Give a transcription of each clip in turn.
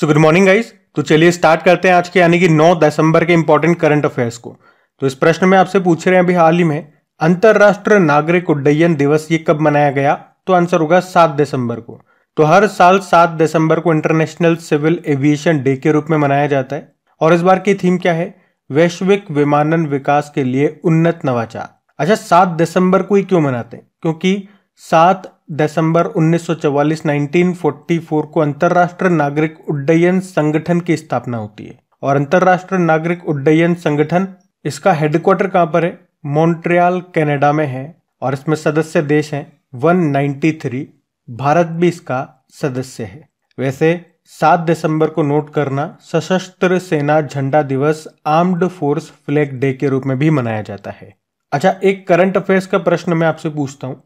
So good morning guys तो चलिए start करते हैं आज के, यानी कि 9 दिसंबर के इंपॉर्टेंट करंट अफेयर्स को। तो इस प्रश्न में आपसे पूछ रहे हैं अभी हाल ही में, अंतरराष्ट्रीय नागरिक उड्डयन दिवस ये कब मनाया गया? तो आंसर होगा सात दिसंबर को। तो हर साल सात दिसंबर को इंटरनेशनल सिविल एविएशन डे के रूप में मनाया जाता है। और इस बार की थीम क्या है? वैश्विक विमानन विकास के लिए उन्नत नवाचार। अच्छा सात दिसंबर को ही क्यों मनाते हैं? क्योंकि सात दिसंबर 1944 1944 को अंतर्राष्ट्रीय नागरिक उड्डयन संगठन की स्थापना होती है। और अंतर्राष्ट्रीय नागरिक उड्डयन संगठन, इसका हेडक्वार्टर कहाँ पर है? मॉन्ट्रियल कनाडा में है। और इसमें सदस्य देश हैं। 193 भारत भी इसका सदस्य है। वैसे 7 दिसंबर को नोट करना सशस्त्र सेना झंडा दिवस आर्म्ड फोर्स फ्लैग डे के रूप में भी मनाया जाता है। अच्छा एक करंट अफेयर्स का प्रश्न मैं आपसे पूछता हूँ।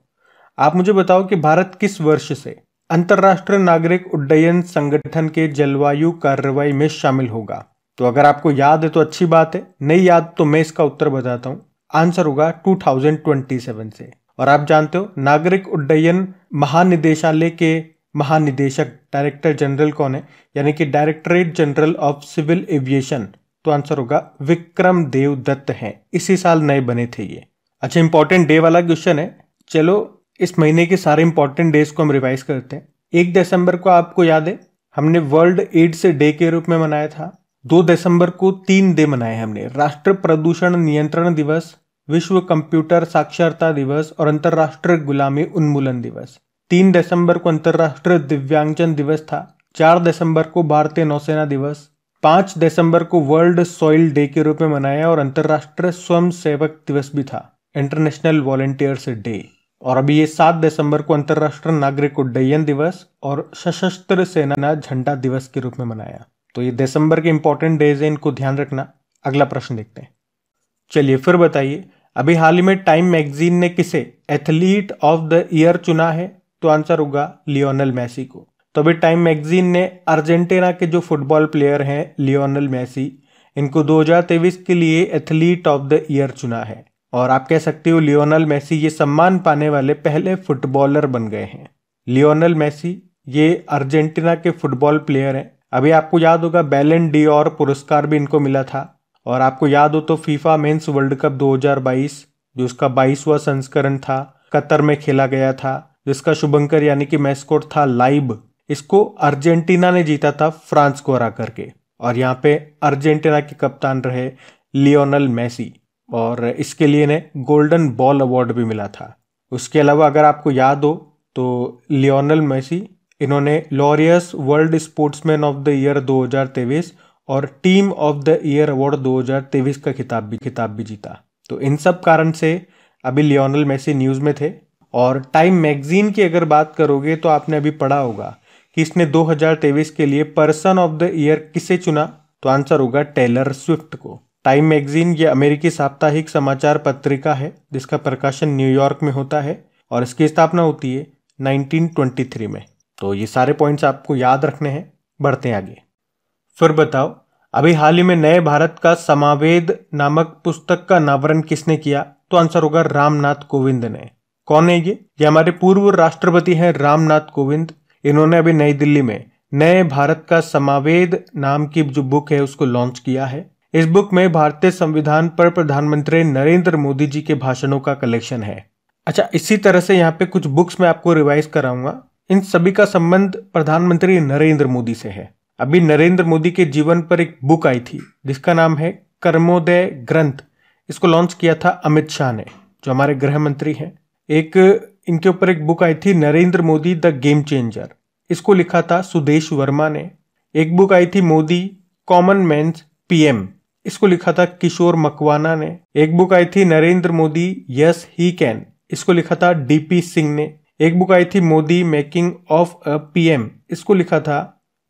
आप मुझे बताओ कि भारत किस वर्ष से अंतर्राष्ट्रीय नागरिक उड्डयन संगठन के जलवायु कार्रवाई में शामिल होगा? तो अगर आपको याद है तो अच्छी बात है, नहीं याद तो मैं इसका उत्तर बताता हूँ। आंसर होगा 2027 से। और आप जानते हो, नागरिक उड्डयन महानिदेशालय के महानिदेशक, डायरेक्टर जनरल कौन है? यानी कि directorate general of civil aviation. तो आंसर होगा, विक्रम देव दत्त हैं। इसी साल नए बने थे ये। अच्छा इंपॉर्टेंट डे वाला क्वेश्चन है। चलो इस महीने के सारे इंपॉर्टेंट डेज़ को हम रिवाइज करते हैं। एक दिसंबर को आपको याद है, हमने वर्ल्ड एड्स डे के रूप में मनाया था। दो दिसंबर को तीन डे मनाए हमने। राष्ट्र प्रदूषण नियंत्रण दिवस, विश्व कंप्यूटर साक्षरता दिवस और अंतर्राष्ट्रीय गुलामी उन्मूलन दिवस। तीन दिसंबर को अंतर्राष्ट्रीय दिव्यांगजन दिवस था। चार दिसंबर को भारतीय नौसेना दिवस। पाँच दिसंबर को वर्ल्ड सॉइल डे के रूप में मनाया और अंतर्राष्ट्रीय स्वयं सेवक दिवस भी था। इंटरनेशनल वॉलेंटियर्स डे और अभी ये सात दिसंबर को अंतर्राष्ट्रीय नागरिक उड्डयन दिवस और सशस्त्र सेना झंडा दिवस के रूप में मनाया। तो ये दिसंबर के इंपॉर्टेंट डेज़ है, इनको ध्यान रखना। अगला प्रश्न देखते हैं। चलिए फिर बताइए, अभी हाल ही में टाइम मैगजीन ने किसे एथलीट ऑफ़ द ईयर चुना है? तो आंसर होगा लियोनल मैसी को। तो अभी टाइम मैगजीन ने अर्जेंटीना के जो फुटबॉल प्लेयर हैं लियोनल मैसी इनको 2023 के लिए एथलीट ऑफ़ द ईयर चुना है। और आप कह सकते हो लियोनल मैसी ये सम्मान पाने वाले पहले फुटबॉलर बन गए हैं। लियोनल मैसी ये अर्जेंटीना के फुटबॉल प्लेयर हैं। अभी आपको याद होगा बैलन डी और पुरस्कार भी इनको मिला था और आपको याद हो तो फीफा मेंस वर्ल्ड कप 2022 जो उसका बाईसवा संस्करण था, कतर में खेला गया था, जिसका शुभंकर यानी कि मैस्कोट था लाइब इसको अर्जेंटीना ने जीता था फ्रांस को हरा करके। और यहाँ पे अर्जेंटीना के कप्तान रहे लियोनल मैसी। और इसके लिए इन्हें गोल्डन बॉल अवार्ड भी मिला था। उसके अलावा अगर आपको याद हो तो लियोनल मेसी इन्होंने Laureus world sportsman of the year 2023 और team of the year award 2023 का खिताब भी खिताब भी जीता। तो इन सब कारण से अभी लियोनल मेसी न्यूज़ में थे। और टाइम मैगजीन की अगर बात करोगे तो आपने अभी पढ़ा होगा कि इसने 2023 के लिए पर्सन ऑफ़ द ईयर किसे चुना? तो आंसर होगा टेलर स्विफ्ट को। टाइम मैगजीन ये अमेरिकी साप्ताहिक समाचार पत्रिका है, जिसका प्रकाशन न्यूयॉर्क में होता है और इसकी स्थापना होती है 1923 में। तो ये सारे पॉइंट्स आपको याद रखने हैं। बढ़ते हैं आगे। फिर बताओ, अभी हाल ही में नए भारत का समावेद नामक पुस्तक का अनावरण किसने किया? तो आंसर होगा रामनाथ कोविंद ने। कौन है ये? ये हमारे पूर्व राष्ट्रपति हैं रामनाथ कोविंद। इन्होंने अभी नई दिल्ली में नए भारत का समावेद नाम की जो बुक है, उसको लॉन्च किया है। इस बुक में भारतीय संविधान पर प्रधानमंत्री नरेंद्र मोदी जी के भाषणों का कलेक्शन है। अच्छा इसी तरह से यहाँ पे कुछ बुक्स मैं आपको रिवाइज कराऊँगा। इन सभी का संबंध प्रधानमंत्री नरेंद्र मोदी से है। अभी नरेंद्र मोदी के जीवन पर एक बुक आई थी, जिसका नाम है कर्मोदय ग्रंथ। इसको लॉन्च किया था अमित शाह ने, जो हमारे गृह मंत्री हैं। एक, इनके ऊपर एक बुक आई थी Narendra Modi the game changer. इसको लिखा था सुदेश वर्मा ने। एक बुक आई थी मोदी कॉमन मैन पीएम। इसको लिखा था किशोर मकवाना ने। एक बुक आई थी Narendra Modi yes he can इसको लिखा था डीपी सिंह ने। एक बुक आई थी Modi making of a PM इसको लिखा था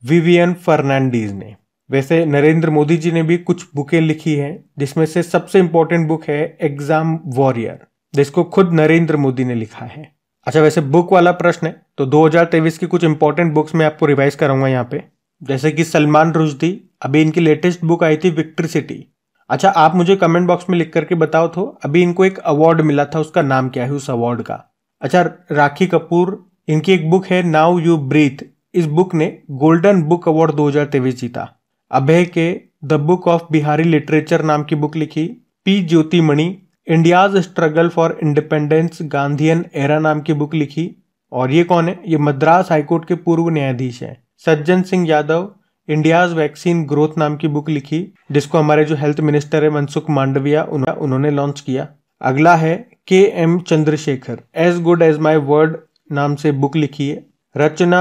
विवियन फर्नांडीज ने। वैसे नरेंद्र मोदी जी ने भी कुछ बुकें लिखी हैं, जिसमें से सबसे इंपॉर्टेंट बुक है एग्ज़ाम वॉरियर जिसको खुद नरेंद्र मोदी ने लिखा है। अच्छा वैसे बुक वाला प्रश्न है तो 2023 की कुछ इंपॉर्टेंट बुक्स मैं आपको रिवाइज कराऊँगा यहाँ पे। जैसे कि सलमान रुश्दी अभी इनकी लेटेस्ट बुक आई थी विक्ट्री सिटी अच्छा आप मुझे कमेंट बॉक्स में लिख करके बताओ तो अभी इनको एक अवार्ड मिला था, उसका नाम क्या है उस अवार्ड का? अच्छा राखी कपूर, इनकी एक बुक है नाउ यू ब्रीथ इस बुक ने गोल्डन बुक अवार्ड 2023 जीता। Abhay K the book of Bihari literature नाम की बुक लिखी। P Jyoti Mani India's struggle for independence Gandhian era नाम की बुक लिखी। और ये कौन है? ये मद्रास हाईकोर्ट के पूर्व न्यायाधीश हैं। Sajjan Singh Yadav, India's vaccine growth नाम की बुक लिखी, जिसको हमारे जो हेल्थ मिनिस्टर है मनसुख मांडविया उन्होंने लॉन्च किया। अगला है K M Chandrashekhar. As good as my word नाम से बुक लिखी है। Rachna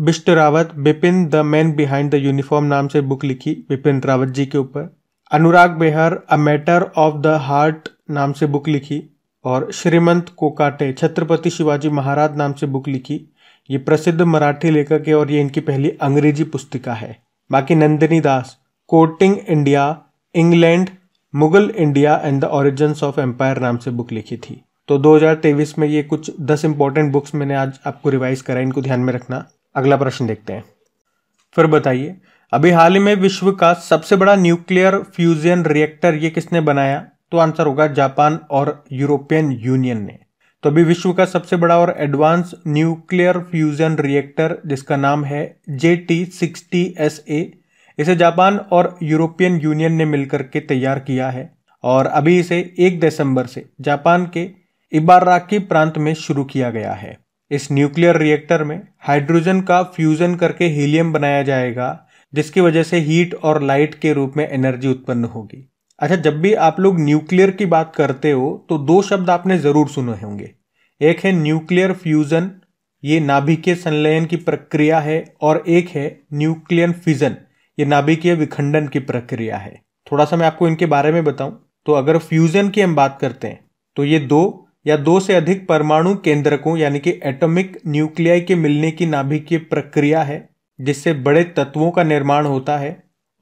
Bisht Rawat, Bipin the man behind the uniform नाम से बुक लिखी, बिपिन रावत जी के ऊपर। Anurag Behar a matter of the heart नाम से बुक लिखी, और श्रीमंत कोकाटे, छत्रपति शिवाजी महाराज नाम से बुक लिखी ये प्रसिद्ध मराठी लेखक है और ये इनकी पहली अंग्रेज़ी पुस्तिका है। बाकी Nandini Das courting India, England, Mughal India and the origins of empire नाम से बुक लिखी थी। तो 2023 में ये कुछ 10 इंपॉर्टेंट बुक्स मैंने आज आपको रिवाइज करा इनको ध्यान में रखना। अगला प्रश्न देखते हैं। फिर बताइए, अभी हाल ही में विश्व का सबसे बड़ा न्यूक्लियर फ्यूजन रिएक्टर ये किसने बनाया? तो आंसर होगा जापान और यूरोपियन यूनियन ने। तो अभी विश्व का सबसे बड़ा और एडवांस न्यूक्लियर फ्यूजन रिएक्टर जिसका नाम है J T sixty S A इसे जापान और यूरोपियन यूनियन ने मिलकर के तैयार किया है। और अभी इसे एक दिसंबर से जापान के इबाराकी प्रांत में शुरू किया गया है। इस न्यूक्लियर रिएक्टर में हाइड्रोजन का फ्यूजन करके हीलियम बनाया जाएगा, जिसकी वजह से हीट और लाइट के रूप में एनर्जी उत्पन्न होगी। अच्छा जब भी आप लोग न्यूक्लियर की बात करते हो तो दो शब्द आपने ज़रूर सुने होंगे। एक है न्यूक्लियर फ्यूजन, ये नाभिकीय संलयन की प्रक्रिया है, और एक है न्यूक्लियर फिजन, ये नाभिकीय विखंडन की प्रक्रिया है। थोड़ा सा मैं आपको इनके बारे में बताऊँ। तो अगर फ्यूजन की हम बात करते हैं तो ये दो या दो से अधिक परमाणु केंद्रकों, यानी कि एटॉमिक न्यूक्लियाई के मिलने की नाभिकीय प्रक्रिया है, जिससे बड़े तत्वों का निर्माण होता है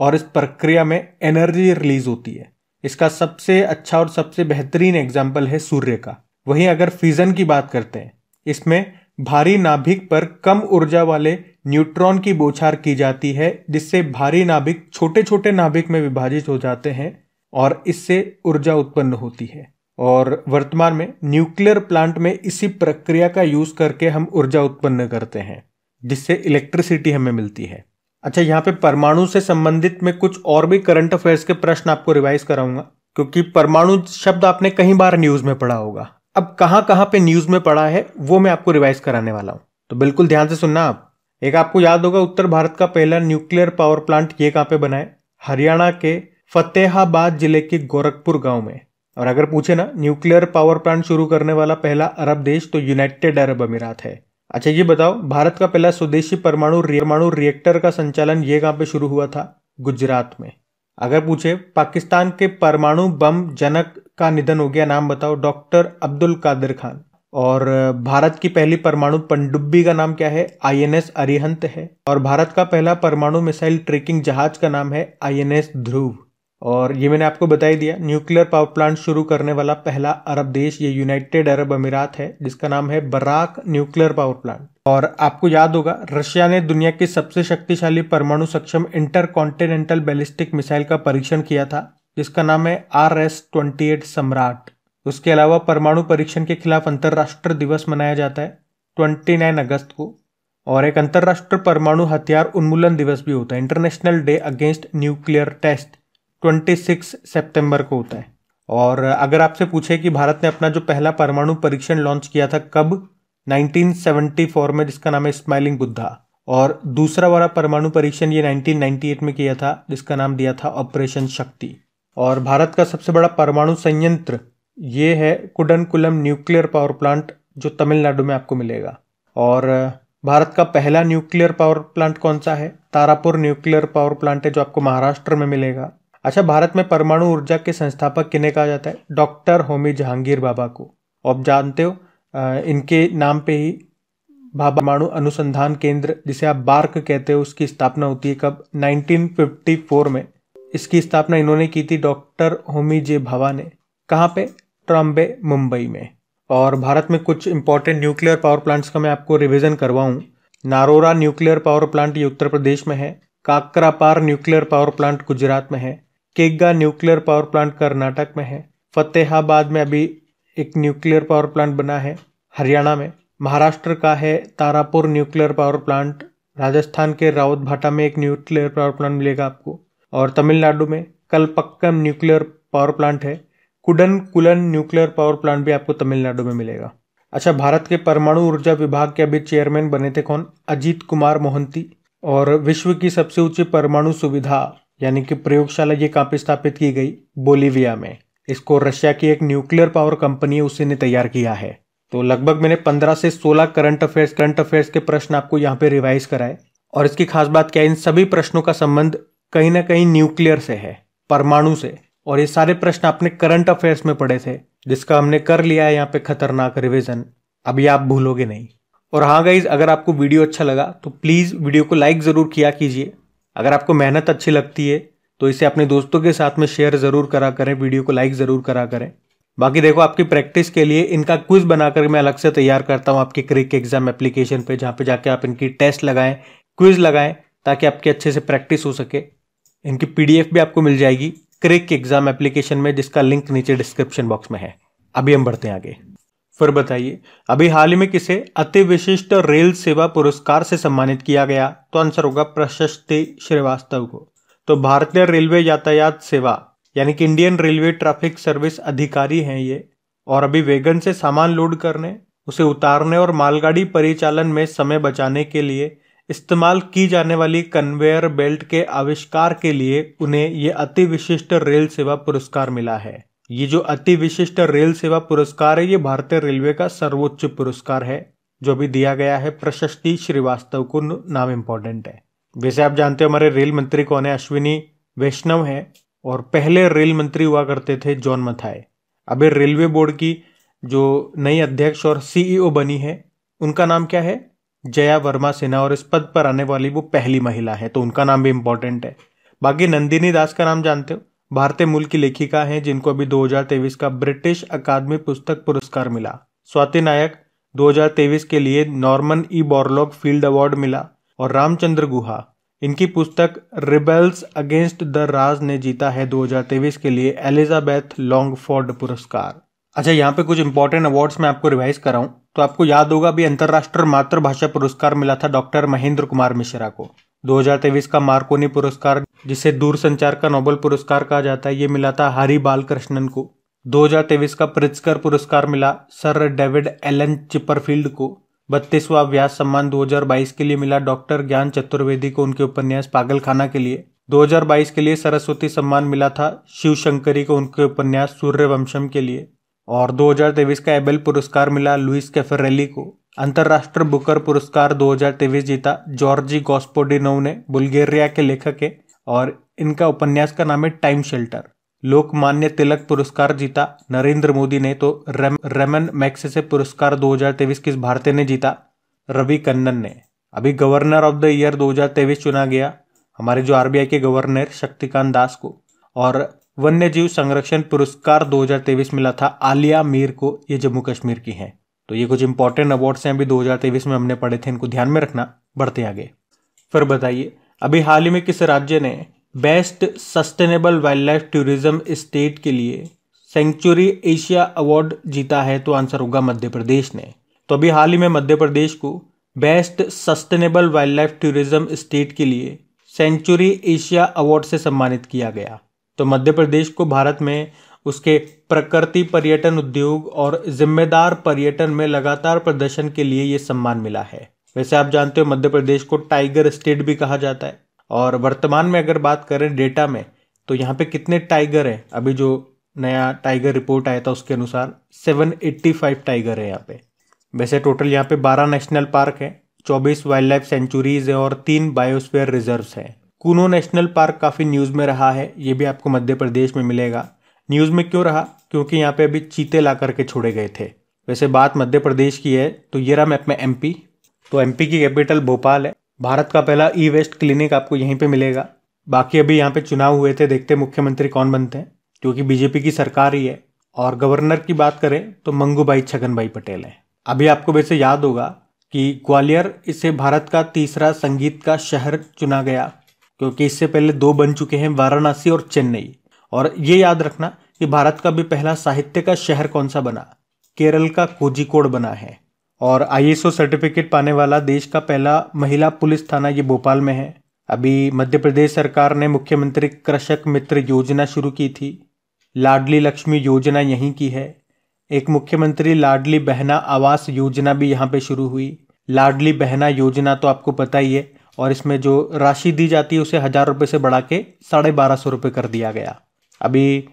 और इस प्रक्रिया में एनर्जी रिलीज़ होती है। इसका सबसे अच्छा और सबसे बेहतरीन एग्ज़ाम्पल है सूर्य का। वहीं अगर फिजन की बात करते हैं, इसमें भारी नाभिक पर कम ऊर्जा वाले न्यूट्रॉन की बोछार की जाती है, जिससे भारी नाभिक छोटे छोटे नाभिक में विभाजित हो जाते हैं और इससे ऊर्जा उत्पन्न होती है। और वर्तमान में न्यूक्लियर प्लांट में इसी प्रक्रिया का यूज़ करके हम ऊर्जा उत्पन्न करते हैं, जिससे इलेक्ट्रिसिटी हमें मिलती है। अच्छा यहाँ पे परमाणु से संबंधित में कुछ और भी करंट अफेयर्स के प्रश्न आपको रिवाइज कराऊँगा, क्योंकि परमाणु शब्द आपने कई बार न्यूज़ में पढ़ा होगा। अब कहाँ कहाँ पे न्यूज़ में पढ़ा है, वो मैं आपको रिवाइज कराने वाला हूँ। तो बिल्कुल ध्यान से सुनना आप। एक आपको याद होगा, उत्तर भारत का पहला न्यूक्लियर पावर प्लांट ये कहाँ पे बना है? हरियाणा के फतेहाबाद ज़िले के गोरखपुर गाँव में। और अगर पूछे ना न्यूक्लियर पावर प्लांट शुरू करने वाला पहला अरब देश तो यूनाइटेड अरब अमीरात है। अच्छा ये बताओ, भारत का पहला स्वदेशी परमाणु परमाणु रिएक्टर का संचालन ये कहाँ पे शुरू हुआ था? गुजरात में। अगर पूछे, पाकिस्तान के परमाणु बम जनक का निधन हो गया, नाम बताओ, डॉक्टर अब्दुल कादिर खान। और भारत की पहली परमाणु पनडुब्बी का नाम क्या है? आईएनएस अरिहंत है। और भारत का पहला परमाणु मिसाइल ट्रेकिंग जहाज़ का नाम है आईएनएस ध्रुव। और ये मैंने आपको बता ही दिया न्यूक्लियर पावर प्लांट शुरू करने वाला पहला अरब देश, ये यूनाइटेड अरब अमीरात है, जिसका नाम है बराक न्यूक्लियर पावर प्लांट और आपको याद होगा, रशिया ने दुनिया की सबसे शक्तिशाली परमाणु सक्षम इंटर कॉन्टिनेंटल बैलिस्टिक मिसाइल का परीक्षण किया था, जिसका नाम है आर एस ट्वेंटी एट सम्राट. उसके अलावा परमाणु परीक्षण के खिलाफ अंतर्राष्ट्रीय दिवस मनाया जाता है ट्वेंटी नाइन अगस्त को. और एक अंतर्राष्ट्रीय परमाणु हथियार उन्मूलन दिवस भी होता है international day against nuclear test 26 सितंबर को होता है। और अगर आपसे पूछे कि भारत ने अपना जो पहला परमाणु परीक्षण लॉन्च किया था कब? 1974 में, जिसका नाम है स्माइलिंग बुद्धा। और दूसरा वाला परमाणु परीक्षण ये 1998 में किया था, जिसका नाम दिया था ऑपरेशन शक्ति। और भारत का सबसे बड़ा परमाणु संयंत्र ये है कुडनकुलम न्यूक्लियर पावर प्लांट, जो तमिलनाडु में आपको मिलेगा। और भारत का पहला न्यूक्लियर पावर प्लांट कौन सा है? तारापुर न्यूक्लियर पावर प्लांट है, जो आपको महाराष्ट्र में मिलेगा। अच्छा भारत में परमाणु ऊर्जा के संस्थापक किन्हें कहा जाता है? डॉक्टर होमी जहांगीर बाबा को। आप जानते हो इनके नाम पे ही परमाणु अनुसंधान केंद्र, जिसे आप बार्क कहते हो, उसकी स्थापना होती है कब? 1954 में। इसकी स्थापना इन्होंने की थी डॉक्टर होमी जे भाभा ने। कहाँ पे? ट्रम्बे, मुंबई में। और भारत में कुछ इंपॉर्टेंट न्यूक्लियर पावर प्लांट्स का मैं आपको रिविजन करवाऊँ। नारोरा न्यूक्लियर पावर प्लांट ये उत्तर प्रदेश में है। Kakrapar nuclear power plant Gujarat में है। Kaiga nuclear power plant Karnataka में है। फतेहाबाद में अभी एक न्यूक्लियर पावर प्लांट बना है, हरियाणा में। महाराष्ट्र का है Tarapur nuclear power plant. Rajasthan के रावत भाटा में एक न्यूक्लियर पावर प्लांट मिलेगा आपको। और तमिलनाडु में कलपक्कम न्यूक्लियर पावर प्लांट है। Kudankulam nuclear power plant भी आपको तमिलनाडु में मिलेगा। अच्छा भारत के परमाणु ऊर्जा विभाग के अभी चेयरमैन बने थे कौन? अजीत कुमार मोहंती। और विश्व की सबसे ऊँची परमाणु सुविधा यानी कि प्रयोगशाला ये कहाँ पे स्थापित की गई? बोलीविया में। इसको रशिया की एक न्यूक्लियर पावर कंपनी उसी ने तैयार किया है। तो लगभग मैंने 15 से 16 करंट अफेयर्स करंट अफेयर्स के प्रश्न आपको यहाँ पे रिवाइज कराए। और इसकी खास बात क्या है? इन सभी प्रश्नों का संबंध कहीं ना कहीं न्यूक्लियर से है, परमाणु से। और ये सारे प्रश्न आपने करंट अफेयर्स में पढ़े थे, जिसका हमने कर लिया है यहाँ पे खतरनाक रिविजन। अभी आप भूलोगे नहीं। और हाँ गाइज़, अगर आपको वीडियो अच्छा लगा तो प्लीज़ वीडियो को लाइक ज़रूर किया कीजिए। अगर आपको मेहनत अच्छी लगती है तो इसे अपने दोस्तों के साथ में शेयर ज़रूर करा करें वीडियो को लाइक ज़रूर करा करें। बाकी देखो, आपकी प्रैक्टिस के लिए इनका क्विज बनाकर मैं अलग से तैयार करता हूँ आपके क्रिक एग्ज़ाम एप्लीकेशन पे, जहाँ पे जाके आप इनकी टेस्ट लगाएँ क्विज लगाएँ, ताकि आपकी अच्छे से प्रैक्टिस हो सके। इनकी पीडीएफ भी आपको मिल जाएगी क्रिक एग्ज़ाम एप्लीकेशन में, जिसका लिंक नीचे डिस्क्रिप्शन बॉक्स में है। अभी हम बढ़ते हैं आगे। फिर बताइए, अभी हाल ही में किसे अति विशिष्ट रेल सेवा पुरस्कार से सम्मानित किया गया? तो आंसर होगा प्रशस्ति श्रीवास्तव को। तो भारतीय रेलवे यातायात सेवा, यानी कि इंडियन रेलवे ट्रैफ़िक सर्विस अधिकारी हैं ये, और अभी वेगन से सामान लोड करने, उसे उतारने और मालगाड़ी परिचालन में समय बचाने के लिए इस्तेमाल की जाने वाली कन्वेयर बेल्ट के आविष्कार के लिए उन्हें ये अति विशिष्ट रेल सेवा पुरस्कार मिला है। ये जो अति विशिष्ट रेल सेवा पुरस्कार है, ये भारतीय रेलवे का सर्वोच्च पुरस्कार है, जो भी दिया गया है प्रशस्ति श्रीवास्तव को नाम इम्पोर्टेंट है। वैसे आप जानते हो हमारे रेल मंत्री कौन है? अश्विनी वैष्णव है और पहले रेल मंत्री हुआ करते थे जॉन मथाए अभी रेलवे बोर्ड की जो नई अध्यक्ष और सीईओ बनी है, उनका नाम क्या है? जया वर्मा सिन्हा और इस पद पर आने वाली वो पहली महिला है तो उनका नाम भी इम्पोर्टेंट है। बाकी नंदिनी दास का नाम जानते हो? भारतीय मूल की लेखिका हैं, जिनको अभी 2023 का ब्रिटिश अकादमी पुस्तक पुरस्कार मिला। स्वाति नायक 2023 के लिए Norman E. Borlaug field award मिला और रामचंद्र गुहा। इनकी पुस्तक रिबेल्स अगेंस्ट द राज ने जीता है 2023 के लिए एलिजाबेथ लॉन्गफोर्ड पुरस्कार। अच्छा यहाँ पे कुछ इंपॉर्टेंट अवार्ड्स मैं आपको रिवाइज कर रहा हूँ तो आपको याद होगा, अभी अंतर्राष्ट्रीय मातृभाषा पुरस्कार मिला था डॉक्टर महेंद्र कुमार मिश्रा को। 2023 का मार्कोनी पुरस्कार, जिसे दूरसंचार का नोबेल पुरस्कार कहा जाता है, ये मिला था हरी बालकृष्णन को। 2023 का प्रिtzकर पुरस्कार मिला सर डेविड एलन चिपरफील्ड को। बत्तीसवा व्यास सम्मान 2022 के लिए मिला डॉक्टर ज्ञान चतुर्वेदी को उनके उपन्यास पागल खाना के लिए। 2022 के लिए सरस्वती सम्मान मिला था शिव शंकरी को उनके उपन्यास सूर्यवंशम के लिए। और 2023 का एबेल पुरस्कार मिला लुइस कैफरेली को। अंतर्राष्ट्रीय बुकर पुरस्कार 2023 जीता जॉर्जी गॉस्पोडिनोव ने बुल्गेरिया के लेखक है और इनका उपन्यास का नाम है टाइम शेल्टर। लोकमान्य तिलक पुरस्कार जीता नरेंद्र मोदी ने तो रेम, रेमन मैक्सेसे पुरस्कार 2023 किस भारतीय ने जीता? रवि कन्नन ने। अभी गवर्नर ऑफ़ द ईयर 2023 चुना गया हमारे जो आरबीआई के गवर्नर शक्तिकांत दास को। और वन्य जीव संरक्षण पुरस्कार 2023 मिला था आलिया मीर को ये जम्मू कश्मीर की हैं। तो ये कुछ इंपॉर्टेंट अवार्ड्स हैं। अभी 2023 में हमने पढ़े थे, इनको ध्यान में रखना। बढ़ते आगे। फिर बताइए, अभी हाल ही में किस राज्य ने best sustainable wildlife tourism state के लिए सेंचुरी एशिया अवार्ड जीता है? तो आंसर होगा मध्य प्रदेश ने। तो अभी हाल ही में मध्य प्रदेश को best sustainable wildlife tourism state के लिए सेंचुरी एशिया अवार्ड से सम्मानित किया गया। तो मध्य प्रदेश को भारत में उसके प्रकृति पर्यटन उद्योग और जिम्मेदार पर्यटन में लगातार प्रदर्शन के लिए ये सम्मान मिला है। वैसे आप जानते हो, मध्य प्रदेश को टाइगर स्टेट भी कहा जाता है। और वर्तमान में अगर बात करें डेटा में तो यहाँ पे कितने टाइगर हैं? अभी जो नया टाइगर रिपोर्ट आया था उसके अनुसार 785 टाइगर है यहाँ पे। वैसे टोटल यहाँ पे 12 नेशनल पार्क है 24 वाइल्ड लाइफ सेंचुरीज है और तीन बायोस्फीयर रिजर्व्स हैं। कूनो नेशनल पार्क काफ़ी न्यूज़ में रहा है, ये भी आपको मध्य प्रदेश में मिलेगा। न्यूज़ में क्यों रहा? क्योंकि यहाँ पे अभी चीते ला करके छोड़े गए थे। वैसे बात मध्य प्रदेश की है तो ये रहा मैप में एमपी तो एमपी की कैपिटल भोपाल है। भारत का पहला ई वेस्ट क्लिनिक आपको यहीं पे मिलेगा। बाकी अभी यहाँ पे चुनाव हुए थे, देखते मुख्यमंत्री कौन बनते हैं, क्योंकि बीजेपी की सरकार ही है। और गवर्नर की बात करें तो मंगू भाई छगन भाई पटेल है। अभी आपको वैसे याद होगा कि ग्वालियर इसे भारत का तीसरा संगीत का शहर चुना गया, क्योंकि इससे पहले दो बन चुके हैं वाराणसी और चेन्नई। और ये याद रखना कि भारत का भी पहला साहित्य का शहर कौन सा बना? केरल का कोजिकोड बना है। और आईएसओ सर्टिफिकेट पाने वाला देश का पहला महिला पुलिस थाना ये भोपाल में है। अभी मध्य प्रदेश सरकार ने मुख्यमंत्री कृषक मित्र योजना शुरू की थी। लाडली लक्ष्मी योजना यहीं की है। एक मुख्यमंत्री लाडली बहना आवास योजना भी यहाँ पे शुरू हुई। लाडली बहना योजना तो आपको पता ही है और इसमें जो राशि दी जाती है उसे हज़ार रुपये से बढ़ा के साढ़े बारह सौ रुपये कर दिया गया। अभी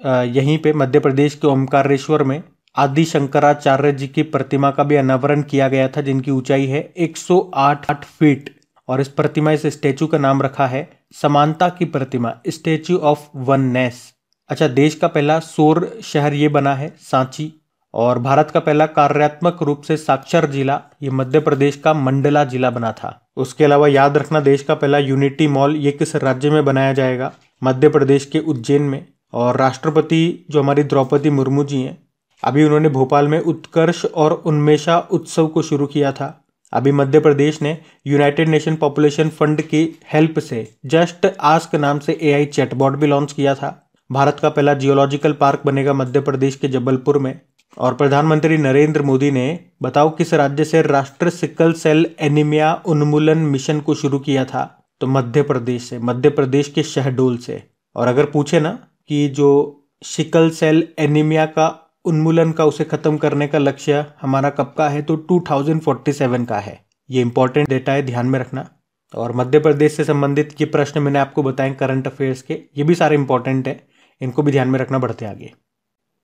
यहीं पे मध्य प्रदेश के ओमकारेश्वर में आदि शंकराचार्य जी की प्रतिमा का भी अनावरण किया गया था, जिनकी ऊंचाई है 108 फीट। और इस प्रतिमा, इस स्टेचू का नाम रखा है समानता की प्रतिमा, स्टेचू ऑफ़ वननेस। अच्छा देश का पहला सोर शहर ये बना है सांची। और भारत का पहला कार्यात्मक रूप से साक्षर जिला, ये मध्य प्रदेश का मंडला जिला बना था। उसके अलावा याद रखना, देश का पहला यूनिटी मॉल ये किस राज्य में बनाया जाएगा? मध्य प्रदेश के उज्जैन में और राष्ट्रपति जो हमारी द्रौपदी मुर्मू जी हैं, अभी उन्होंने भोपाल में उत्कर्ष और उन्मेषा उत्सव को शुरू किया था। अभी मध्य प्रदेश ने यूनाइटेड नेशन पॉपुलेशन फंड की हेल्प से जस्ट आस्क नाम से एआई चैटबॉट भी लॉन्च किया था। भारत का पहला जियोलॉजिकल पार्क बनेगा मध्य प्रदेश के जबलपुर में। और प्रधानमंत्री नरेंद्र मोदी ने बताओ किस राज्य से राष्ट्र सिकल सेल एनीमिया उन्मूलन मिशन को शुरू किया था। तो मध्य प्रदेश से, मध्य प्रदेश के शहडोल से। और अगर पूछे ना कि जो शिकल सेल एनीमिया का उन्मूलन का, उसे खत्म करने का लक्ष्य हमारा कब का है तो 2047 का है। ये इंपॉर्टेंट डेटा है, ध्यान में रखना। और मध्य प्रदेश से संबंधित ये प्रश्न मैंने आपको बताए करंट अफेयर्स के, ये भी सारे इंपॉर्टेंट है। इनको भी ध्यान में रखना, बढ़ते आगे।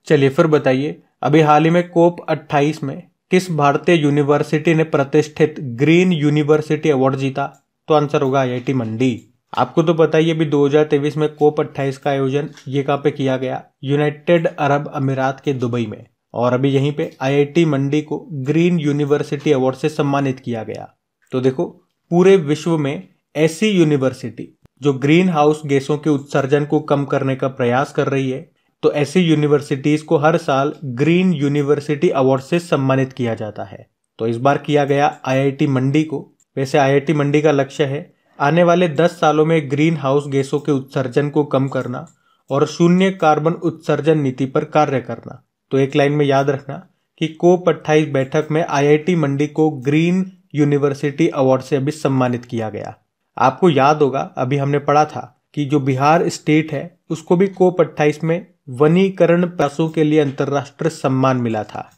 चलिए फिर बताइए, अभी हाल ही में कोप 28 में किस भारतीय यूनिवर्सिटी ने प्रतिष्ठित ग्रीन यूनिवर्सिटी अवार्ड जीता? तो आंसर होगा आईआईटी मंडी। आपको तो पता ही अभी 2023 में कोप 28 का आयोजन ये कहाँ पे किया गया? यूनाइटेड अरब अमीरात के दुबई में। और अभी यहीं पे आईआईटी मंडी को ग्रीन यूनिवर्सिटी अवार्ड से सम्मानित किया गया। तो देखो, पूरे विश्व में ऐसी यूनिवर्सिटी जो ग्रीन हाउस गैसों के उत्सर्जन को कम करने का प्रयास कर रही है तो ऐसी यूनिवर्सिटीज को हर साल ग्रीन यूनिवर्सिटी अवार्ड से सम्मानित किया जाता है। तो इस बार किया गया आईआईटी मंडी को वैसे आईआईटी मंडी का लक्ष्य है आने वाले 10 सालों में ग्रीन हाउस गैसों के उत्सर्जन को कम करना और शून्य कार्बन उत्सर्जन नीति पर कार्य करना। तो एक लाइन में याद रखना कि कोप अट्ठाईस बैठक में आईआईटी मंडी को ग्रीन यूनिवर्सिटी अवार्ड से अभी सम्मानित किया गया। आपको याद होगा, अभी हमने पढ़ा था कि जो बिहार स्टेट है, उसको भी कोप अट्ठाईस में वनीकरण प्रयासों के लिए अंतर्राष्ट्रीय सम्मान मिला था।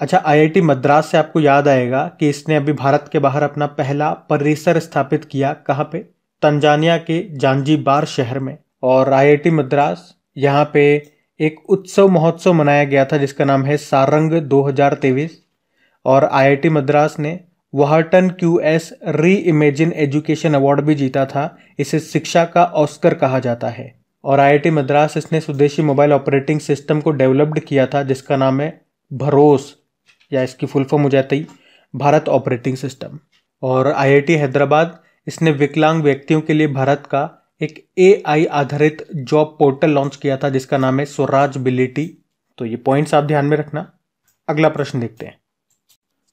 अच्छा आईआईटी मद्रास से आपको याद आएगा कि इसने अभी भारत के बाहर अपना पहला परिसर स्थापित किया कहाँ पे? तंजानिया के जांजीबार शहर में। और आईआईटी मद्रास यहाँ पे एक उत्सव महोत्सव मनाया गया था जिसका नाम है सारंग 2023 और आईआईटी मद्रास ने Wharton Q S reimagine education award भी जीता था। इसे शिक्षा का ऑस्कर कहा जाता है। और आईआईटी मद्रास इसने स्वदेशी मोबाइल ऑपरेटिंग सिस्टम को डेवलप्ड किया था जिसका नाम है भरोस। या इसकी फुल फॉर्म हो जाती, भारत ऑपरेटिंग सिस्टम और आईआईटी हैदराबाद, इसने विकलांग व्यक्तियों के लिए भारत का एक एआई आधारित जॉब पोर्टल लॉन्च किया था, जिसका नाम है स्वराज बिलिटी तो ये पॉइंट्स आप ध्यान में रखना। अगला प्रश्न देखते हैं।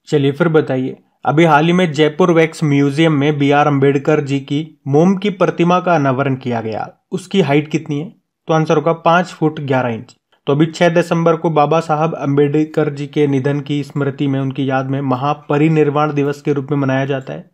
चलिए फिर बताइए। अभी हाल ही में जयपुर वैक्स म्यूज़ियम में बी आर अंबेडकर जी की मोम की प्रतिमा का अनावरण किया गया। उसकी हाइट कितनी है? तो आंसर होगा पाँच फुट ग्यारह इंच। तो अभी छह दिसंबर को बाबा साहब अंबेडकर जी के निधन की स्मृति में, उनकी याद में महापरिनिर्वाण दिवस के रूप में मनाया जाता है।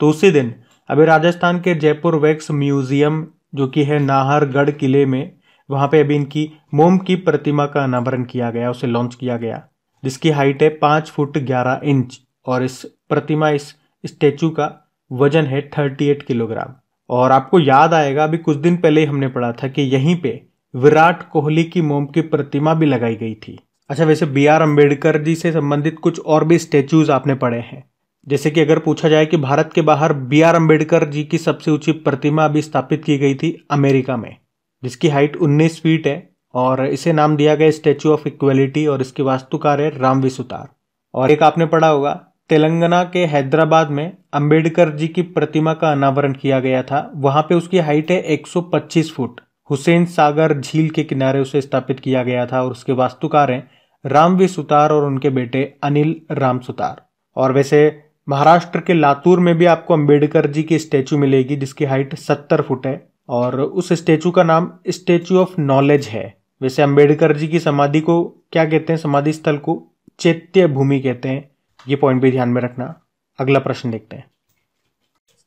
तो उसी दिन अभी राजस्थान के जयपुर वैक्स म्यूज़ियम, जो कि है नाहरगढ़ किले में, वहाँ पे अभी इनकी मोम की प्रतिमा का अनावरण किया गया, उसे लॉन्च किया गया, जिसकी हाइट है पाँच फुट ग्यारह इंच, और इस प्रतिमा, इस स्टेचू का वज़न है थर्टी एट किलोग्राम। और आपको याद आएगा, अभी कुछ दिन पहले ही हमने पढ़ा था कि यहीं पे विराट कोहली की मोम की प्रतिमा भी लगाई गई थी। अच्छा वैसे बी आर अंबेडकर जी से संबंधित कुछ और भी स्टेच्यूज आपने पढ़े हैं। जैसे कि अगर पूछा जाए कि भारत के बाहर बी आर अंबेडकर जी की सबसे ऊँची प्रतिमा अभी स्थापित की गई थी अमेरिका में, जिसकी हाइट 19 फीट है और इसे नाम दिया गया स्टेच्यू ऑफ़ इक्वलिटी और इसकी वास्तुकार है राम विसुतार। और एक आपने पढ़ा होगा, तेलंगाना के हैदराबाद में अंबेडकर जी की प्रतिमा का अनावरण किया गया था। वहाँ पे उसकी हाइट है 125 फुट। हुसैन सागर झील के किनारे उसे स्थापित किया गया था और उसके वास्तुकार हैं रामवी सुतार और उनके बेटे अनिल राम सुतार। और वैसे महाराष्ट्र के लातूर में भी आपको अंबेडकर जी की स्टेचू मिलेगी, जिसकी हाइट सत्तर फुट है और उस स्टैचू का नाम स्टेचू ऑफ़ नॉलेज है। वैसे अंबेडकर जी की समाधि को क्या कहते हैं? समाधि स्थल को चैत्य भूमि कहते हैं। ये पॉइंट भी ध्यान में रखना। अगला प्रश्न देखते हैं।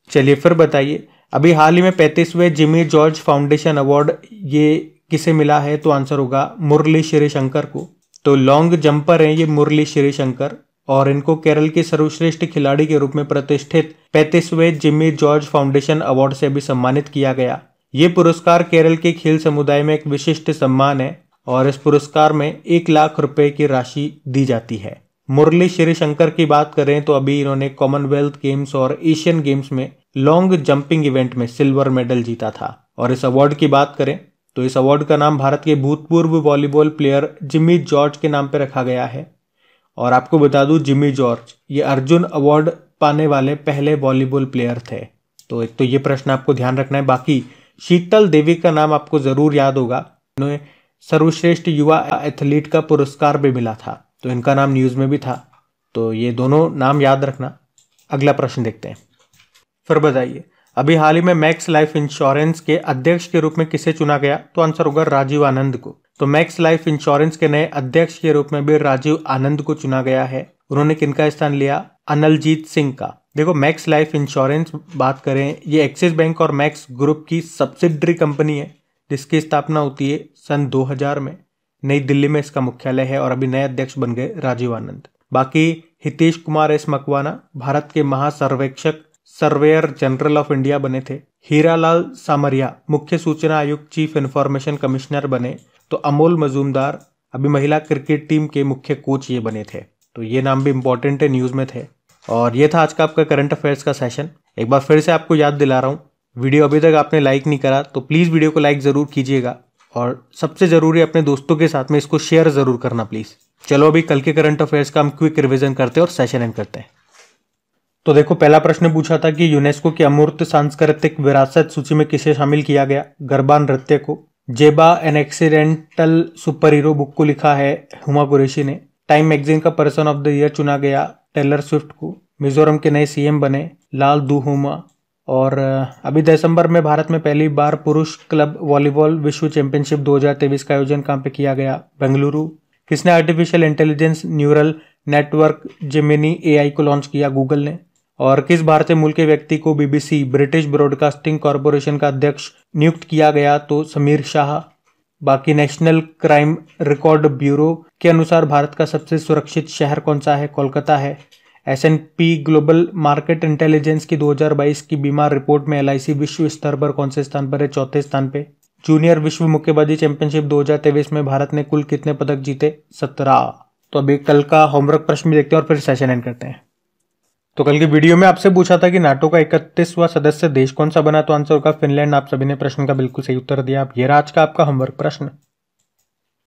चलिए फिर बताइए अभी हाल ही में पैंतीसवें जिमी जॉर्ज फाउंडेशन अवार्ड ये किसे मिला है तो आंसर होगा मुरली श्री शंकर को। तो लॉन्ग जंपर हैं ये मुरली श्री शंकर और इनको केरल के सर्वश्रेष्ठ खिलाड़ी के रूप में प्रतिष्ठित पैंतीसवें जिम्मी जॉर्ज फाउंडेशन अवार्ड से भी सम्मानित किया गया। ये पुरस्कार केरल के खेल समुदाय में एक विशिष्ट सम्मान है और इस पुरस्कार में एक लाख रुपए की राशि दी जाती है। मुरली श्री शंकर की बात करें तो अभी इन्होंने कॉमनवेल्थ गेम्स और एशियन गेम्स में लॉन्ग जंपिंग इवेंट में सिल्वर मेडल जीता था। और इस अवार्ड की बात करें तो इस अवार्ड का नाम भारत के भूतपूर्व वॉलीबॉल प्लेयर जिमी जॉर्ज के नाम पर रखा गया है। और आपको बता दूँ जिमी जॉर्ज, ये अर्जुन अवार्ड पाने वाले पहले वॉलीबॉल प्लेयर थे। तो एक तो ये प्रश्न आपको ध्यान रखना है। बाकी शीतल देवी का नाम आपको ज़रूर याद होगा। इन्हें सर्वश्रेष्ठ युवा एथलीट का पुरस्कार भी मिला था। तो इनका नाम न्यूज़ में भी था। तो ये दोनों नाम याद रखना। अगला प्रश्न देखते हैं। फिर बताइए, अभी हाल ही में मैक्स लाइफ इंश्योरेंस के अध्यक्ष के रूप में किसे चुना गया? तो आंसर होगा राजीव आनंद को। तो मैक्स लाइफ इंश्योरेंस के नए अध्यक्ष के रूप में भी राजीव आनंद को चुना गया है। उन्होंने किनका स्थान लिया? अनलजीत सिंह का। देखो, मैक्स लाइफ इंश्योरेंस बात करें, ये एक्सिस बैंक और मैक्स ग्रुप की सब्सिडरी कंपनी है, जिसकी स्थापना होती है सन 2000 में। नई दिल्ली में इसका मुख्यालय है और अभी नए अध्यक्ष बन गए राजीव आनंद। बाकी हितेश कुमार एस मकवाना, भारत के महासर्वेक्षक सर्वेयर जनरल ऑफ़ इंडिया बने थे। हीरालाल सामरिया मुख्य सूचना आयुक्त, चीफ इंफॉर्मेशन कमिश्नर बने। तो अमोल मजूमदार अभी महिला क्रिकेट टीम के मुख्य कोच ये बने थे। तो ये नाम भी इंपॉर्टेंट है न्यूज़ में थे। और ये था आज का आपका करंट अफेयर्स का सेशन एक बार फिर से आपको याद दिला रहा हूँ, वीडियो अभी तक आपने लाइक नहीं करा तो प्लीज़ वीडियो को लाइक ज़रूर कीजिएगा। और सबसे ज़रूरी अपने दोस्तों के साथ में इसको शेयर ज़रूर करना प्लीज़ चलो अभी कल के करंट अफेयर्स का हम क्विक रिविजन करते हैं और सेशन एंड करते हैं। तो देखो, पहला प्रश्न पूछा था कि यूनेस्को की अमूर्त सांस्कृतिक विरासत सूची में किसे शामिल किया गया? गरबा नृत्य को। Zeba an accidental superhero book को लिखा है हुमा कुरेशी ने। टाइम मैगजीन का पर्सन ऑफ़ द ईयर चुना गया टेलर स्विफ्ट को। मिजोरम के नए सीएम बने लाल दुहुमा और अभी दिसंबर में भारत में पहली बार पुरुष क्लब वॉलीबॉल विश्व चैंपियनशिप 2023 का आयोजन कहाँ पे किया गया? बेंगलुरु। किसने artificial intelligence neural network Gemini AI को लॉन्च किया? गूगल ने। और किस भारतीय मूल के व्यक्ति को बीबीसी ब्रिटिश ब्रॉडकास्टिंग कॉरपोरेशन का अध्यक्ष नियुक्त किया गया तो समीर शाह। बाकी नेशनल क्राइम रिकॉर्ड ब्यूरो के अनुसार भारत का सबसे सुरक्षित शहर कौन सा है? कोलकाता है। S and P global market intelligence की 2022 की बीमार रिपोर्ट में एल विश्व स्तर पर कौन से स्थान पर है? चौथे स्थान पे। जूनियर विश्व मुक्केबाजी चैंपियनशिप 2023 में भारत ने कुल कितने पदक जीते? सत्रह। तो अभी कल का होमवर्क प्रश्न देखते हैं और फिर सेशन एंड करते हैं। तो कल की वीडियो में आपसे पूछा था कि नाटो का इकतीसवा सदस्य देश कौन सा बना? तो आंसर होगा फिनलैंड। आप सभी ने प्रश्न का बिल्कुल सही उत्तर दिया। आप ये आज का आपका होमवर्क प्रश्न।